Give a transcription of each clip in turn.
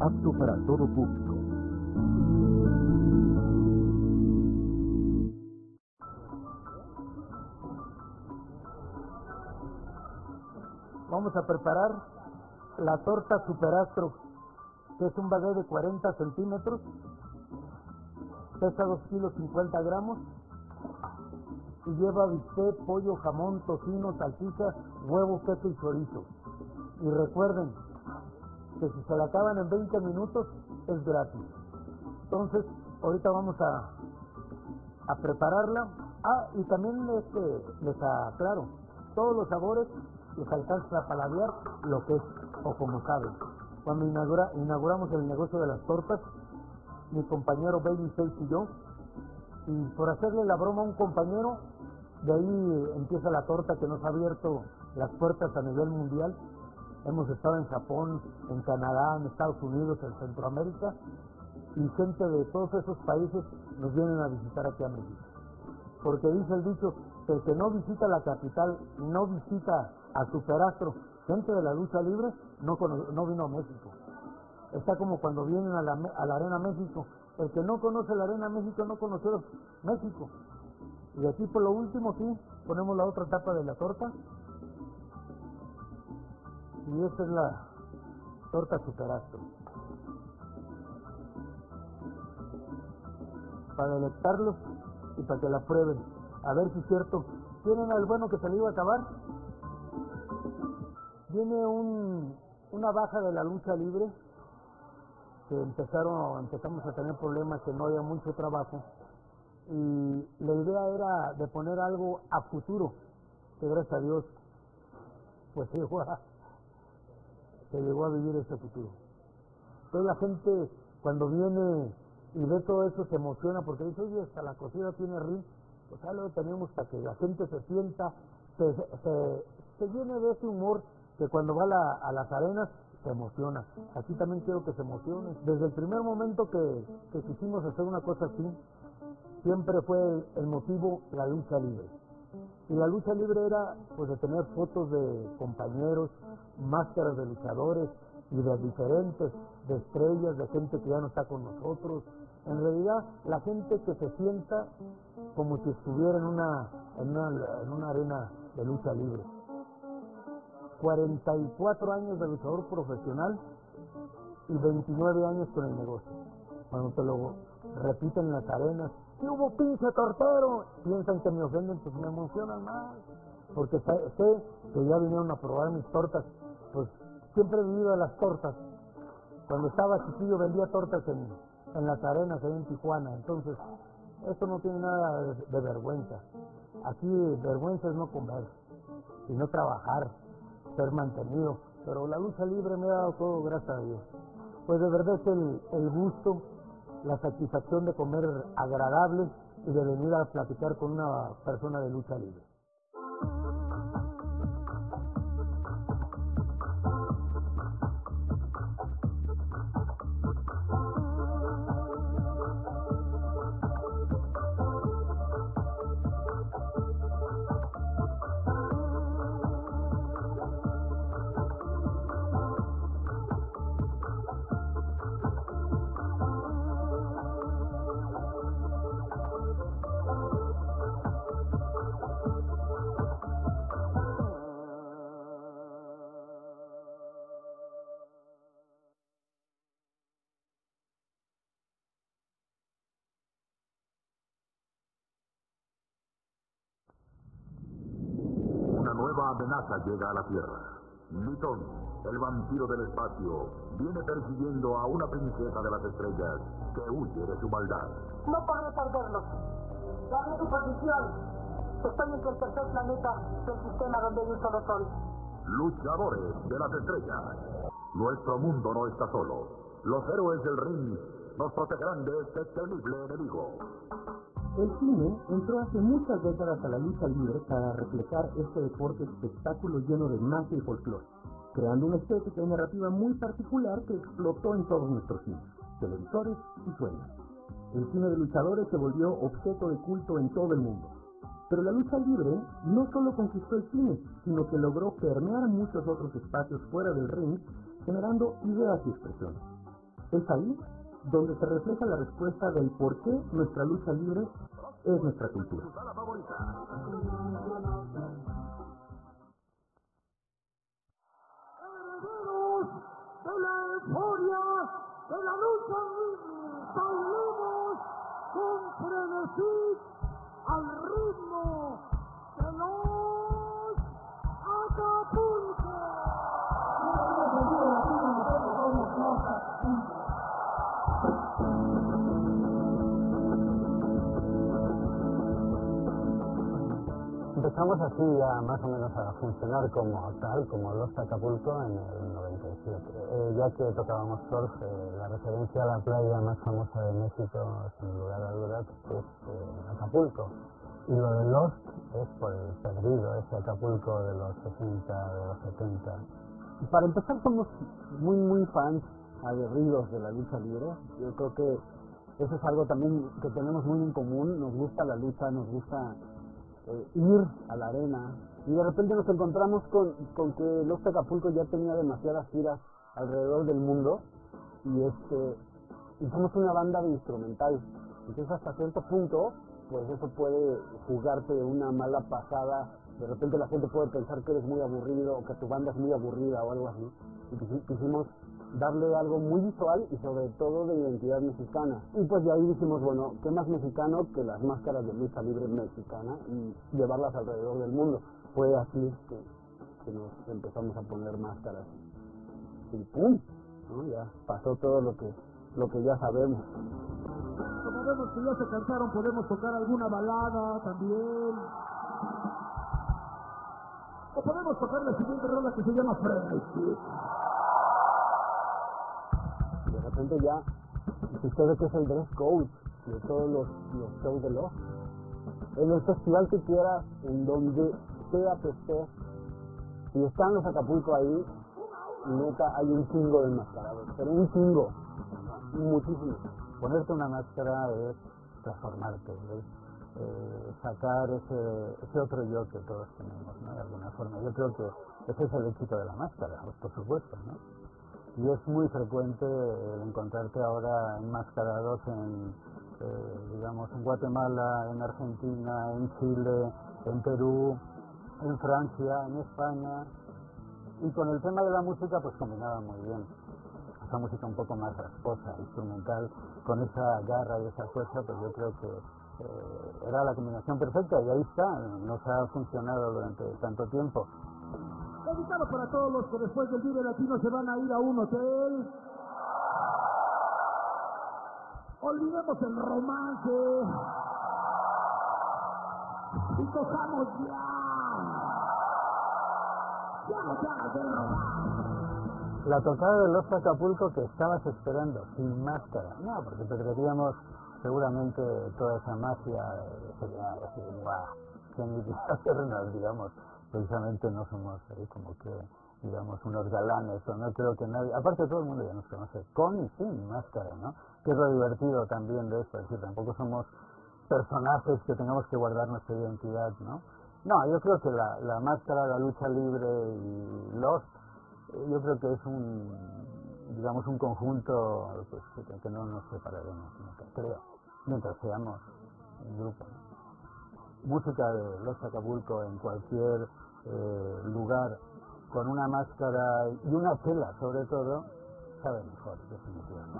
apto para todo público. Vamos a preparar la torta superastro, que es un baguette de 40 centímetros, pesa 2 kilos 50 gramos y lleva bistec, pollo, jamón, tocino, salchicha, huevo, queso y chorizo. Y recuerden que si se la acaban en 20 minutos es gratis. Entonces, ahorita vamos a, a prepararla. Ah, y también este, les aclaro, todos los sabores les alcanza a paladear lo que es o como saben. Cuando inaugura, inauguramos el negocio de las tortas, mi compañero Baby Face y yo, y por hacerle la broma a un compañero, de ahí empieza la torta que nos ha abierto las puertas a nivel mundial. Hemos estado en Japón, en Canadá, en Estados Unidos, en Centroamérica, y gente de todos esos países nos vienen a visitar aquí a México. Porque dice el dicho, que el que no visita la capital, no visita a Superastro, gente de la lucha libre, no, no vino a México. Está como cuando vienen a la, a la Arena México. El que no conoce la Arena México no conoció México. Y aquí por lo último, sí, ponemos la otra tapa de la torta. Y esta es la torta superastro. Para delectarlos y para que la prueben. A ver si es cierto. ¿Tienen al bueno que se le iba a acabar? Viene un, una baja de la lucha libre que empezaron, empezamos a tener problemas, que no había mucho trabajo y la idea era de poner algo a futuro, que gracias a Dios pues a, se llegó a vivir ese futuro. Entonces la gente cuando viene y ve todo eso se emociona porque dice, oye, hasta la cocina tiene ring, pues algo tenemos para que la gente se sienta, se, se, se llene de ese humor que cuando va a las arenas se emociona. Aquí también quiero que se emocione. Desde el primer momento que, que quisimos hacer una cosa así, siempre fue el, motivo la lucha libre. Y la lucha libre era pues de tener fotos de compañeros, máscaras de luchadores y de diferentes, de estrellas, de gente que ya no está con nosotros. En realidad, la gente que se sienta como si estuviera en una, en una, en una arena de lucha libre. 44 años de luchador profesional y 29 años con el negocio. Cuando te lo repiten en las arenas, ¿qué hubo pinche tortero? Piensan que me ofenden, pues me emocionan más. Porque sé, que ya vinieron a probar mis tortas. Pues siempre he vivido de las tortas. Cuando estaba chiquillo vendía tortas en, en las arenas, ahí en Tijuana. Entonces, esto no tiene nada de, vergüenza. Aquí vergüenza es no comer y no trabajar ser mantenido. Pero la lucha libre me ha dado todo, gracias a Dios. Pues de verdad es el, el gusto, la satisfacción de comer agradable y de venir a platicar con una persona de lucha libre. Amenaza llega a la Tierra. Litón, el vampiro del espacio, viene persiguiendo a una princesa de las estrellas que huye de su maldad. No podré perderlo. Dame tu posición. Estoy entre el tercer planeta del sistema donde hay un solo sol. Luchadores de las estrellas. Nuestro mundo no está solo. Los héroes del ring nos protegerán de este temible enemigo. El cine entró hace muchas décadas a la lucha libre para reflejar este deporte espectáculo lleno de magia y folclore, creando una estética y narrativa muy particular que explotó en todos nuestros cines, televisores y sueños. El cine de luchadores se volvió objeto de culto en todo el mundo. Pero la lucha libre no solo conquistó el cine, sino que logró permear muchos otros espacios fuera del ring, generando ideas y expresiones. Es ahí donde se refleja la respuesta del por qué nuestra lucha libre es nuestra cultura. de la euforia de la lucha libre, Empezamos así ya más o menos a funcionar como tal, como los Acapulco en el 97. Eh, ya que tocábamos surf, eh, la referencia a la playa más famosa de México, sin lugar a dudas, es eh, Acapulco. Y lo de Lost es por el perdido, ese Acapulco de los 60, de los 70. Y para empezar somos muy, muy fans aguerridos de la lucha libre. Yo creo que eso es algo también que tenemos muy en común. Nos gusta la lucha, nos gusta eh, ir a la arena. Y de repente nos encontramos con, con que Los Acapulco ya tenía demasiadas giras alrededor del mundo. Y este y somos una banda de instrumental. Entonces hasta cierto punto, pues eso puede jugarte una mala pasada. De repente la gente puede pensar que eres muy aburrido o que tu banda es muy aburrida o algo así. Y quisi- quisimos darle algo muy visual y sobre todo de identidad mexicana. Y pues de ahí dijimos, bueno, ¿qué más mexicano que las máscaras de lucha libre mexicana y llevarlas alrededor del mundo? Fue así que, que nos empezamos a poner máscaras. Y ¡pum! ¿no? Ya pasó todo lo que, lo que ya sabemos. Como vemos que ya se cansaron, podemos tocar alguna balada también. O podemos tocar la siguiente rola que se llama Frenesí. Repente ya, ve que es el dress code de todos los, shows de los, en el festival que quiera, en donde sea que esté, si están los Acapulco ahí, neta, hay un chingo de enmascarados, pero un chingo, muchísimo. Ponerte una máscara es transformarte, eh, sacar ese, otro yo que todos tenemos, ¿no? De alguna forma. Yo creo que ese es el éxito de la máscara, por supuesto, ¿no? Y es muy frecuente el encontrarte ahora enmascarados en, eh, digamos, en Guatemala, en Argentina, en Chile, en Perú, en Francia, en España. Y con el tema de la música, pues combinaba muy bien. Esa música un poco más rasposa, instrumental, con esa garra y esa fuerza, pues yo creo que eh, era la combinación perfecta y ahí está, nos ha funcionado durante tanto tiempo. Para todos los que después del Vive Latino se van a ir a un hotel. Olvidemos el romance. Y cojamos ya. Ya no te hagas. La tocada de los Acapulco que estabas esperando, sin máscara. No, porque perderíamos seguramente toda esa magia. eh, Sería que ni hacernos, digamos. Precisamente no somos ahí como que, digamos, unos galanes, o no creo que nadie. Aparte, todo el mundo ya nos conoce, con y sin máscara, ¿no? Que es lo divertido también de esto, es decir, tampoco somos personajes que tengamos que guardar nuestra identidad, ¿no? No, yo creo que la, la máscara, la lucha libre y Lost eh, yo creo que es un, digamos, un conjunto pues, que no nos separaremos nunca, creo, mientras seamos un grupo. ¿no? Música de Los Acapulco en cualquier eh, lugar, con una máscara y una tela sobre todo, sabe mejor, definitivamente.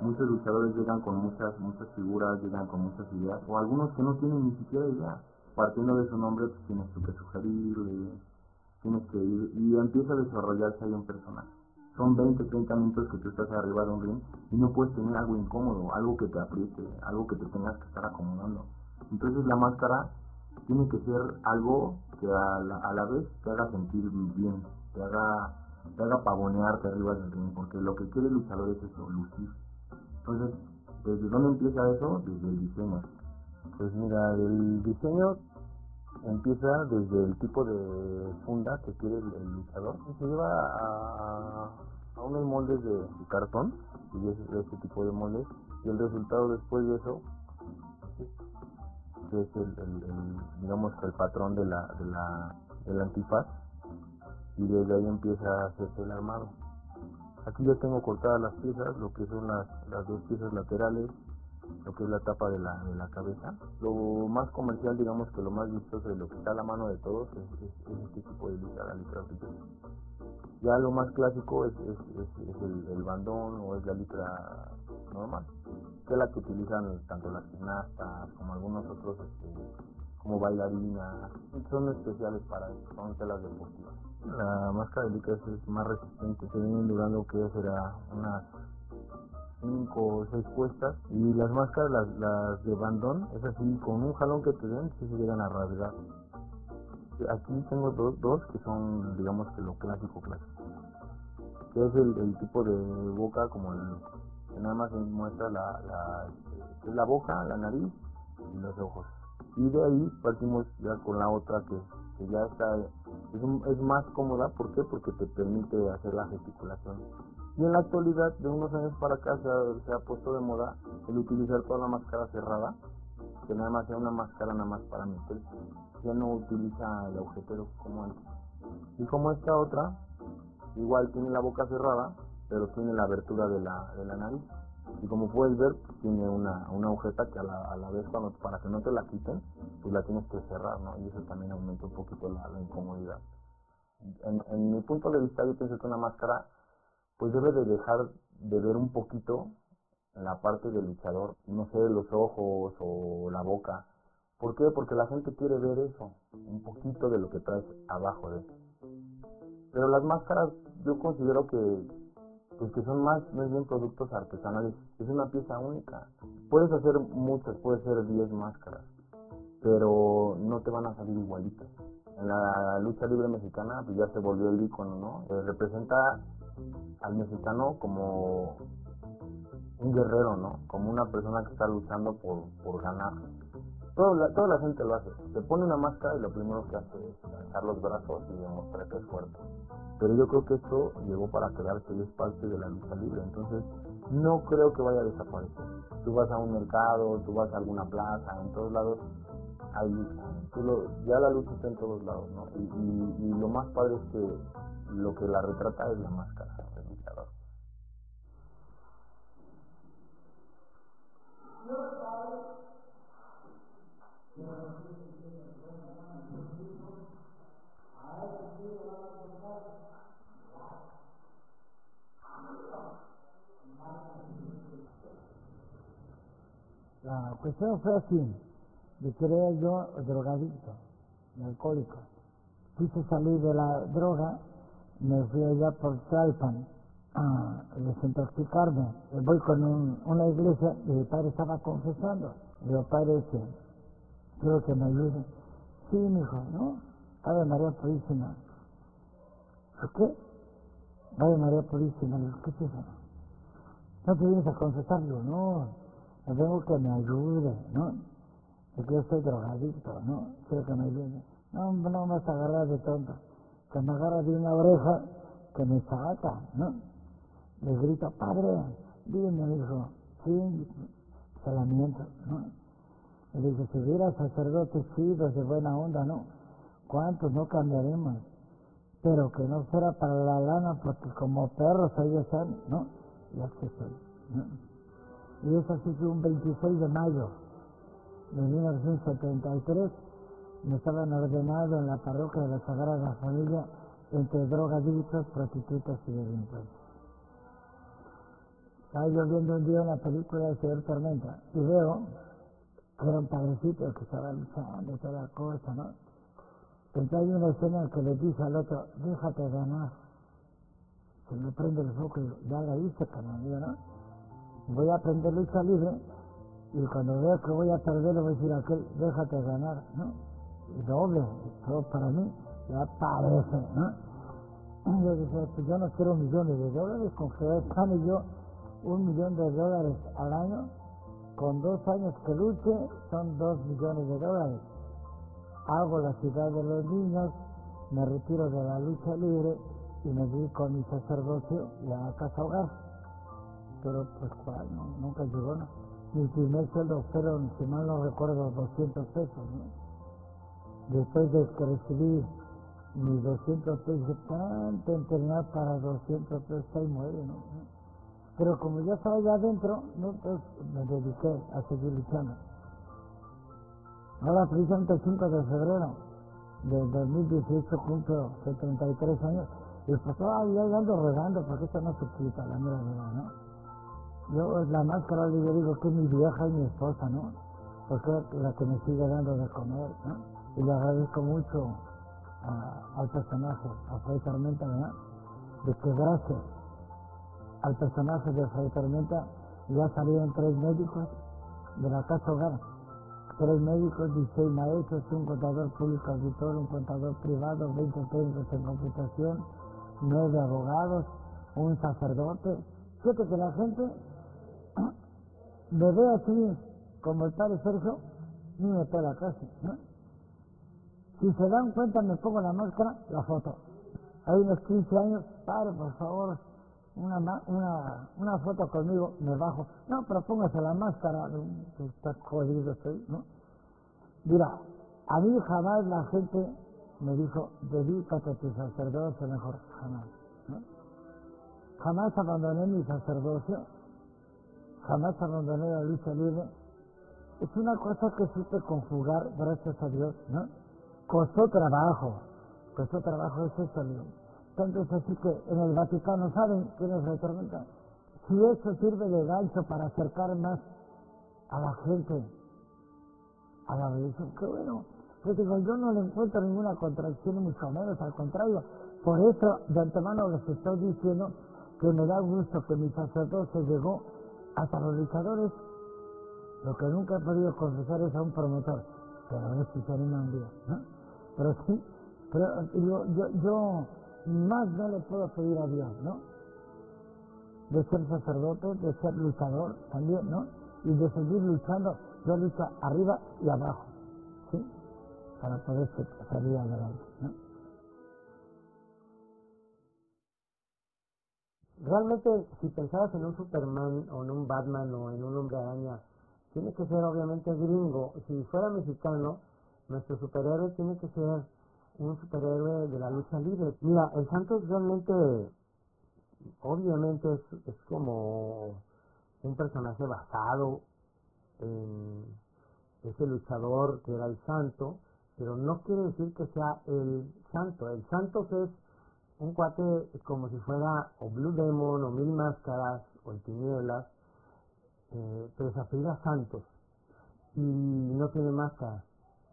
muchos luchadores llegan con muchas muchas figuras, llegan con muchas ideas, o algunos que no tienen ni siquiera idea. Partiendo de su nombre, pues tienes que sugerirle, tienes que ir, y empieza a desarrollarse ahí un personaje. Son 20, 30 minutos que tú estás arriba de un ring y no puedes tener algo incómodo, algo que te apriete, algo que te tengas que estar acomodando. Entonces la máscara tiene que ser algo que a la, a la vez te haga sentir bien, te haga, te haga pavonearte arriba del ring, porque lo que quiere el luchador es eso, lucir. Entonces, ¿desde dónde empieza eso? Desde el diseño. Pues mira, el diseño empieza desde el tipo de funda que quiere el, el luchador. Se lleva a, a unos moldes de, cartón, y ese tipo de moldes, Y el resultado después de eso, que es el, digamos el patrón de la, de la, del antifaz, y desde ahí empieza a hacerse el armado. Aquí ya tengo cortadas las piezas, lo que son las, las dos piezas laterales, lo que es la tapa de la, de la cabeza. Lo más comercial, digamos que lo más vistoso y lo que está a la mano de todos es, este tipo de litra, la litra Ya lo más clásico es, el, bandón o es la litra normal, que es la que utilizan tanto las gimnastas como algunos otros, este, como bailarinas, son especiales para eso, son telas deportivas. La máscara de litra es más resistente, se viene durando que será unas cinco o seis puestas y las máscaras, las, las de bandón, es así, con un jalón que te den, si se llegan a rasgar. Aquí tengo dos, dos que son, digamos que lo clásico, clásico. Que es el, tipo de boca como el, que nada más muestra la, la, es la boca, la nariz y los ojos. Y de ahí partimos ya con la otra que, que ya está, es, es más cómoda, ¿por qué? Porque te permite hacer la gesticulación y en la actualidad, de unos años para acá, se ha, puesto de moda el utilizar toda la máscara cerrada, que nada más sea una máscara nada más para meter. Ya no utiliza el agujetero como antes. Y como esta otra, igual tiene la boca cerrada, pero tiene la abertura de la, nariz. Y como puedes ver, tiene una, una agujeta que a la, a la vez, cuando, para que no te la quiten, pues la tienes que cerrar, ¿no? Y eso también aumenta un poquito la, incomodidad. En, en mi punto de vista, yo pienso que una máscara pues debe de dejar de ver un poquito la parte del luchador, no sé, los ojos o la boca. ¿Por qué? Porque la gente quiere ver eso, un poquito de lo que traes abajo de eso. Pero las máscaras yo considero que pues que son más, más bien productos artesanales, es una pieza única. Puedes hacer muchas, puedes hacer 10 máscaras, pero no te van a salir igualitas. En la lucha libre mexicana pues ya se volvió el icono, ¿no? Eh, representa al mexicano como un guerrero, ¿no? Como una persona que está luchando por, por ganar. Toda la, toda la gente lo hace. Se pone una máscara y lo primero que hace es alzar los brazos y demostrar que es fuerte. Pero yo creo que esto llegó para quedarse y es parte de la lucha libre. Entonces, no creo que vaya a desaparecer. Tú vas a un mercado, tú vas a alguna plaza, en todos lados hay lucha. ya la lucha está en todos lados, ¿no? Y, y, y lo más padre es que lo que la retrata es la máscara. La cuestión fue así, que era yo drogadicto, alcohólico. Quise salir de la droga me fui allá por Tlalpan a desintoxicarme. Voy con una iglesia y mi padre estaba confesando. Le digo, padre, quiero que me ayude. Sí, mi hijo, ¿no? Ave María Purísima. ¿Qué? Ave María Purísima. Le ¿qué es eso? No te vienes a confesar. Digo, no, me tengo que me ayude, ¿no? Porque yo soy drogadicto, ¿no? Quiero que me ayude. No, no me vas a agarrar de tonto que me agarra de una oreja que me saca, ¿no? Le grito, padre, dime, hijo, sí, se lamento, ¿no? Le digo, si hubiera sacerdotes chidos de buena onda, ¿no? ¿Cuántos no cambiaremos? Pero que no fuera para la lana, porque como perros ellos son, ¿no? Y que soy, ¿no? Y eso así que un 26 de mayo de 1973 me estaban ordenados en la parroquia de la Sagrada Familia entre drogadictos, prostitutas y delincuentes. Estaba yo viendo un día una película de Señor Tormenta y veo que era un padrecito que estaba luchando toda la cosa, ¿no? Entonces hay una escena que le dice al otro, déjate ganar. Se me prende el foco y ya la hice, cabrón, ¿no? Voy a aprender lucha libre y cuando veo que voy a perder le voy a decir a aquel, déjate ganar, ¿no? doble, todo para mí ya parece, ¿no? Yo dije, pues yo no quiero millones de dólares, con que gane yo un millón de dólares al año, con dos años que luche son dos millones de dólares. Hago la ciudad de los niños, me retiro de la lucha libre y me dedico a mi sacerdocio y a la casa hogar. pero pues cuál, no, nunca llegó, ¿no? Mi primer sueldo fueron, si mal no recuerdo, 200 pesos, ¿no? Después de que recibí mis 200 pesos, tanto entrenar para 200 pesos, ahí muere, ¿no? Pero como ya estaba allá adentro, ¿no? Entonces me dediqué a seguir luchando. Ahora precisamente el 5 de febrero de 2018 cumplo 73 años y pues todavía ando regando porque esto no se quita, la mera verdad, ¿no? Yo la máscara yo digo que es mi vieja y mi esposa, ¿no? Porque es la que me sigue dando de comer, ¿no? Y le agradezco mucho al personaje, a Fray Tormenta, ¿verdad? De gracias al personaje de Fray Tormenta ya salieron tres médicos de la casa hogar. Tres médicos, 16 maestros, un contador público auditor, un contador privado, 20 técnicos en computación, nueve abogados, un sacerdote. Fíjate que la gente me ve así como el padre Sergio y me la casa. ¿no? Si se dan cuenta, me pongo la máscara, la foto. Hay unos 15 años, padre, por favor, una, una, una foto conmigo, me bajo. No, pero póngase la máscara, que está jodido estoy, ¿no? Mira, a mí jamás la gente me dijo, dedícate a tu sacerdocio mejor, jamás. ¿no? Jamás abandoné mi sacerdocio, jamás abandoné la lucha libre. Es una cosa que supe conjugar, gracias a Dios, ¿no? Costó trabajo, costó trabajo, eso es Entonces, así que en el Vaticano, ¿saben quién es la tormenta? Si eso sirve de gancho para acercar más a la gente a la religión, qué bueno. Pues digo, yo no le encuentro ninguna contradicción, mucho menos, al contrario. Por eso, de antemano les estoy diciendo que me da gusto que mi sacerdote llegó hasta los luchadores. Lo que nunca he podido confesar es a un promotor, pero a ver si se un día, ¿no? Pero sí, pero yo, yo, yo más no le puedo pedir a Dios, ¿no? De ser sacerdote, de ser luchador también, ¿no? Y de seguir luchando, yo lucho arriba y abajo, ¿sí? Para poder salir adelante, ¿no? Realmente, si pensabas en un Superman o en un Batman o en un hombre araña, tiene que ser obviamente gringo. Si fuera mexicano, nuestro superhéroe tiene que ser un superhéroe de la lucha libre. Mira, el Santos realmente, obviamente es, es como un personaje basado en ese luchador que era el santo, pero no quiere decir que sea el santo. El Santos es un cuate como si fuera o Blue Demon o Mil Máscaras o el Tinieblas, eh, pero se apellida Santos y no tiene máscara.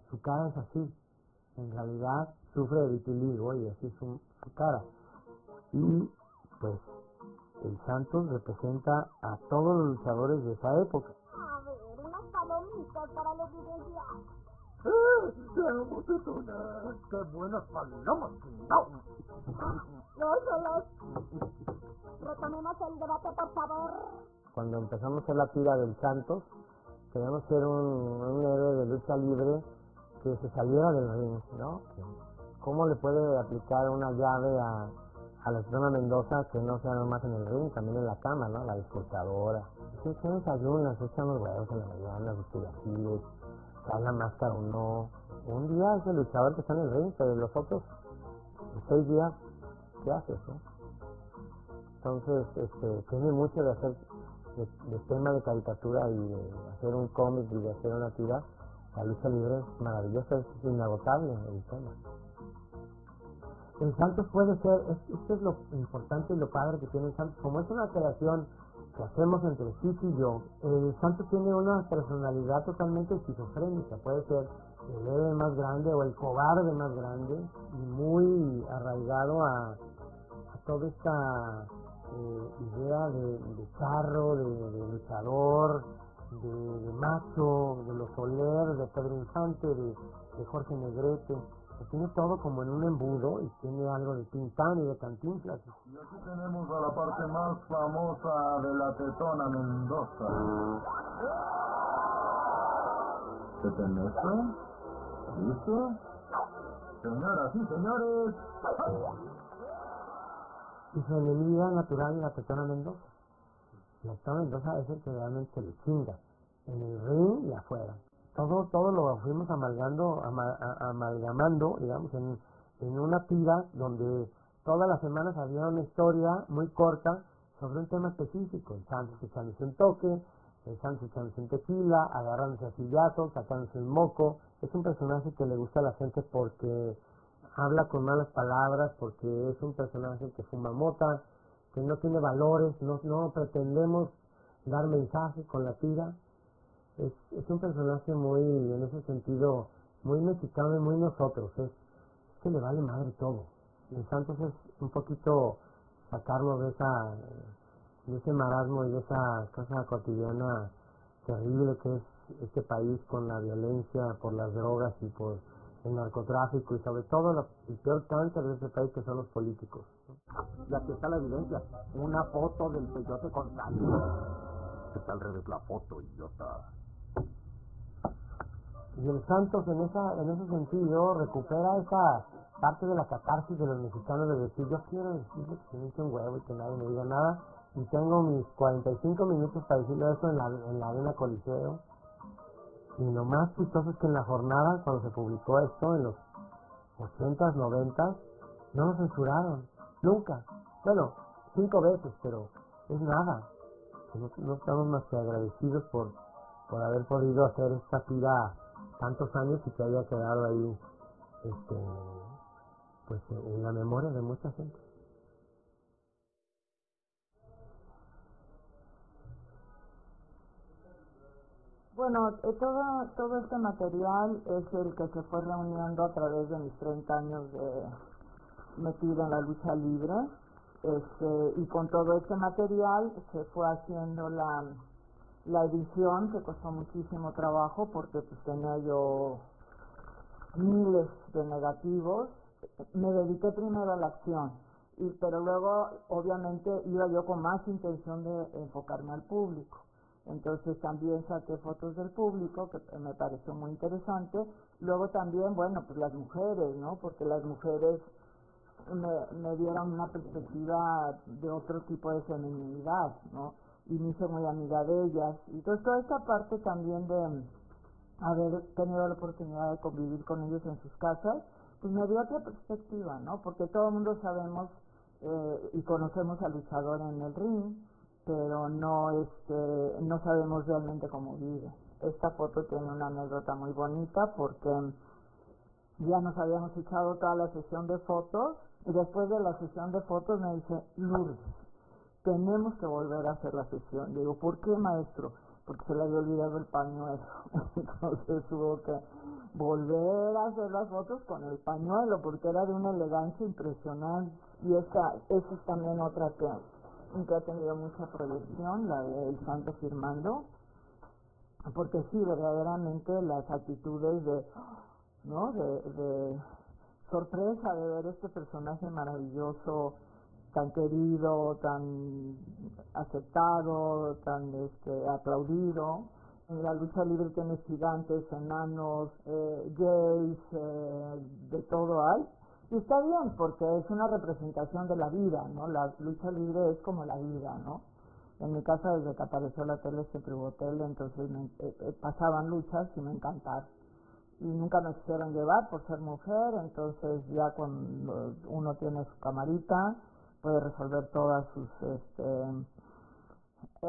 Su cara es así. En realidad sufre de vitiligo y así es su, cara. Y pues el Santos representa a todos los luchadores de esa época. A ver, para los evidenciar. ¡Qué buenas palomas! ¡No! No, solo. Retomemos el debate, por favor. Cuando empezamos a hacer la tira del Santos, queríamos ser un, un héroe de lucha libre que se saliera del ring, ¿no? ¿Cómo le puede aplicar una llave a, a la Suprema Mendoza que no sea nomás en el ring, también en la cama, ¿no? La disfrutadora. Sí, se desayunan, se echan los huevos en la mañana, los chilaquiles, la máscara o no. Un día es el luchador que está en el ring, pero los otros, seis días, ¿qué haces? Entonces, este, tiene mucho de hacer de, de tema de caricatura y de hacer un cómic y de hacer una tira la lucha libre es maravillosa, es inagotable el tema. El Santos puede ser, es, esto es lo importante y lo padre que tiene el Santos, como es una creación que hacemos entre sí y yo, el Santos tiene una personalidad totalmente esquizofrénica, puede ser el héroe más grande o el cobarde más grande y muy arraigado a, toda esta eh, idea de, de charro, de, de luchador, de, Macho, de los Soler, de Pedro Infante, de Jorge Negrete. Lo tiene todo como en un embudo y tiene algo de Tintán y de Cantinflas. Y aquí tenemos a la parte más famosa de la tetona Mendoza. ¿Se penetra? ¿Listo? Señoras y señores, Y su enemiga natural, la Tetona Mendoza. Y Héctor Mendoza es el que realmente le chinga, en el ring y afuera. Todo, todo lo fuimos amalgando, amalgamando, digamos, en, en una tira donde todas las semanas había una historia muy corta sobre un tema específico. El Santos echándose un toque, el Santos echándose un tequila, agarrándose a sillazos, sacándose el moco. Es un personaje que le gusta a la gente porque habla con malas palabras, porque es un personaje que fuma mota, que no tiene valores, no, no pretendemos dar mensaje con la tira. Es, es un personaje muy, en ese sentido, muy mexicano y muy nosotros. Es, es que le vale madre todo. El Santos es un poquito sacarlo de esa de ese marasmo y de esa cosa cotidiana terrible que es este país con la violencia por las drogas y por el narcotráfico y sobre todo el peor cáncer de ese país que son los políticos. Y aquí está la evidencia, una foto del peyote con sangre. Está al revés la foto, idiota. Y el Santos en esa en ese sentido recupera esa parte de la catarsis de los mexicanos de decir, yo quiero decirle que se un huevo y que nadie me diga nada, y tengo mis 45 minutos para decirle eso en la, en la arena Coliseo. Y lo más chistoso es que en la jornada, cuando se publicó esto, en los 80s, 90 no lo censuraron. Nunca. Bueno, cinco veces, pero es nada. No, no estamos más que agradecidos por, por haber podido hacer esta tira tantos años y que haya quedado ahí este, pues en la memoria de mucha gente. Bueno, eh, todo, todo este material es el que se fue reuniendo a través de mis 30 años de metida en la lucha libre. Este, y con todo este material se fue haciendo la, la edición, que costó muchísimo trabajo porque pues tenía yo miles de negativos me dediqué primero a la acción, y, pero luego obviamente iba yo con más intención de enfocarme al público. Entonces también saqué fotos del público, que me pareció muy interesante. Luego también, bueno, pues las mujeres, ¿no? Porque las mujeres me, me dieron una perspectiva de otro tipo de feminidad, ¿no? Y me hice muy amiga de ellas. Entonces toda esta parte también de haber tenido la oportunidad de convivir con ellos en sus casas, pues me dio otra perspectiva, ¿no? Porque todo el mundo sabemos eh, y conocemos al luchador en el ring, pero no este no sabemos realmente cómo vive. Esta foto tiene una anécdota muy bonita porque ya nos habíamos echado toda la sesión de fotos y después de la sesión de fotos me dice, Lourdes, tenemos que volver a hacer la sesión. Digo, ¿por qué maestro? Porque se le había olvidado el pañuelo. Entonces hubo que volver a hacer las fotos con el pañuelo porque era de una elegancia impresionante y esa, esa es también otra que, que ha tenido mucha proyección, la del santo firmando, porque sí, verdaderamente las actitudes de, ¿no? De sorpresa de ver este personaje maravilloso, tan querido, tan aceptado, tan este, aplaudido, en la lucha libre tienes gigantes, enanos, eh, gays, eh, de todo hay. Y está bien, porque es una representación de la vida, ¿no? La lucha libre es como la vida, ¿no? En mi casa, desde que apareció la tele, se privó tele, entonces me, eh, eh, pasaban luchas y me encantaron. Y nunca me quisieron llevar por ser mujer, entonces ya cuando uno tiene su camarita, puede resolver todas sus este,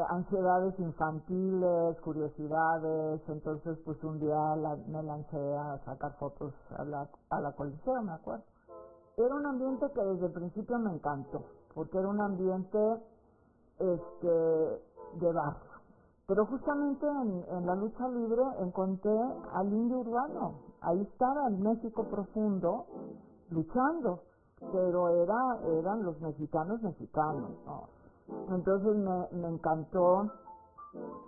ansiedades infantiles, curiosidades, entonces pues un día me lancé a sacar fotos a la, a la coliseo, me acuerdo. Era un ambiente que desde el principio me encantó, porque era un ambiente este de barrio. Pero justamente en, en la lucha libre encontré al indio urbano, ahí estaba el México profundo luchando, pero era eran los mexicanos mexicanos, ¿no? Entonces me, me encantó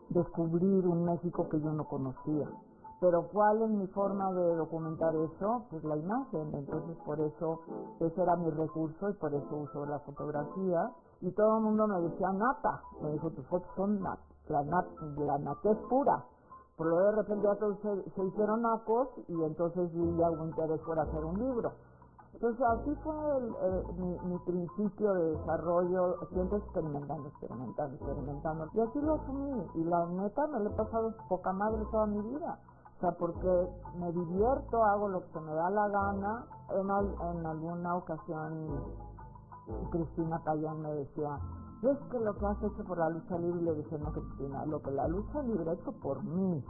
descubrir un México que yo no conocía. Pero ¿cuál es mi forma de documentar eso? Pues la imagen. Entonces por eso ese era mi recurso y por eso uso la fotografía. Y todo el mundo me decía nata. Me dijo, tus fotos son nat la, nat la nata es pura. Por lo de repente ya todos se, hicieron nacos y entonces vi algún interés por hacer un libro. Entonces así fue mi, mi, principio de desarrollo, siempre experimentando, experimentando, experimentando. Y así lo asumí. Y la neta me lo he pasado poca madre toda mi vida. O sea, porque me divierto, hago lo que me da la gana. En, en alguna ocasión Cristina Payán me decía, es que lo que has hecho por la lucha libre, le dije, no Cristina, lo que la lucha libre ha hecho por mí.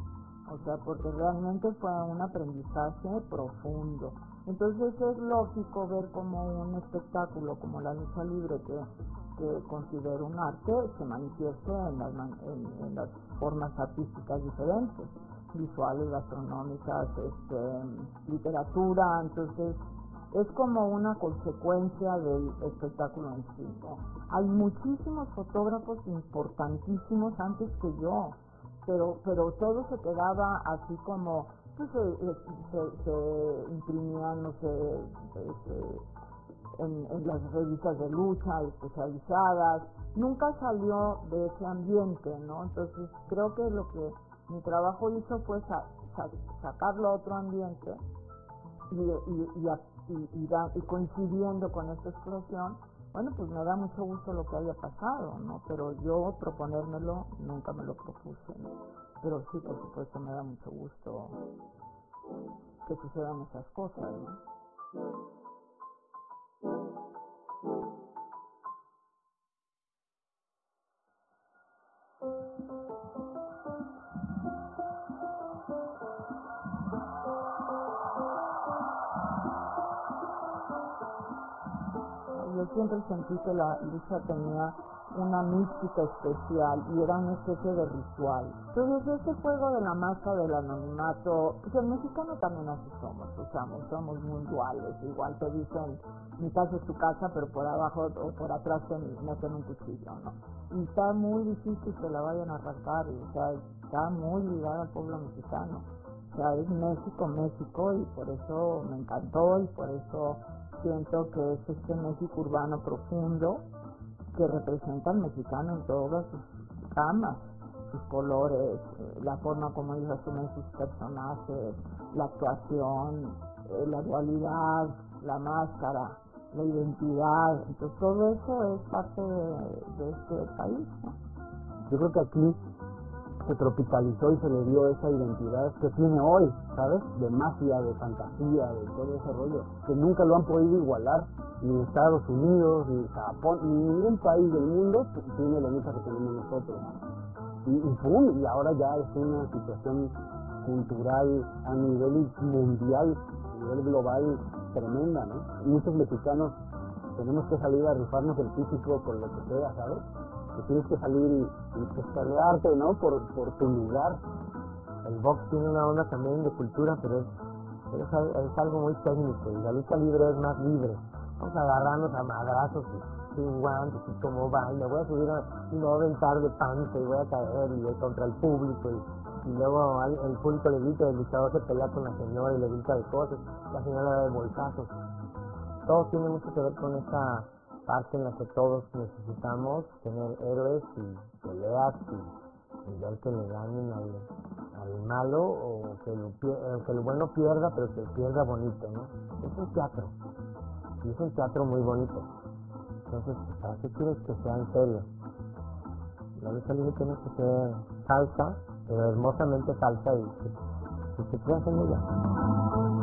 O sea, porque realmente fue un aprendizaje profundo. Entonces es lógico ver como un espectáculo como la lucha libre que, que considero un arte se manifieste en las, en, las formas artísticas diferentes, visuales, gastronómicas, este, literatura, entonces es como una consecuencia del espectáculo en sí. Hay muchísimos fotógrafos importantísimos antes que yo, pero, pero todo se quedaba así como pues, se, se, imprimían, no sé, este, en, las revistas de lucha especializadas, nunca salió de ese ambiente, ¿no? Entonces creo que lo que mi trabajo hizo fue sacarlo a otro ambiente y, y, y, y, coincidiendo con esta explosión, bueno, pues me da mucho gusto lo que haya pasado, ¿no? Pero yo proponérmelo nunca me lo propuse, ¿no? Pero sí, por supuesto, me da mucho gusto que sucedan esas cosas, ¿no? yo siempre sentí que la lucha tenía una mística especial y era una especie de ritual. Entonces ese juego de la masa del anonimato, pues el mexicano también así somos, usamos, somos muy duales, igual te dicen mi casa es tu casa, pero por abajo o por atrás te meten un cuchillo, ¿no? Y está muy difícil que la vayan a arrastrar, o sea, está muy ligada al pueblo mexicano. O sea, es México, México, y por eso me encantó y por eso siento que es este México urbano profundo que representa al mexicano en todas sus camas, sus colores, eh, la forma como ellos asumen sus personajes, la actuación, eh, la dualidad, la máscara, la identidad. Entonces todo eso es parte de, este país. Yo creo que aquí se tropicalizó y se le dio esa identidad que tiene hoy, ¿sabes? De magia, de fantasía, de todo ese rollo, que nunca lo han podido igualar ni Estados Unidos, ni Japón, ni ningún país del mundo tiene la misma que tenemos nosotros. Y, y y ahora ya es una situación cultural a nivel mundial, a nivel global tremenda, ¿no? Muchos mexicanos tenemos que salir a rifarnos el físico con lo que sea, ¿sabes? Que tienes que salir y, y ¿no? Por, por tu lugar. El box tiene una onda también de cultura, pero es, es, algo muy técnico y la lucha libre es más libre. Vamos a agarrarnos a madrazos y sin guantes y como va, y me voy a subir a, y me voy a aventar de panza y voy a caer y contra el público y, y luego el público le grita, el luchador se pelea con la señora y le grita de cosas, la señora da de bolsazos. Todo tiene mucho que ver con esa parte en la que todos necesitamos tener héroes y peleas y, ver que le ganen al, malo o que eh, que el bueno pierda, pero que pierda bonito, ¿no? Es un teatro. Y es un teatro muy bonito. Entonces, ¿para qué quieres que sea en serio? La lucha libre tiene que ser salsa, pero hermosamente salsa y que, que se en ella.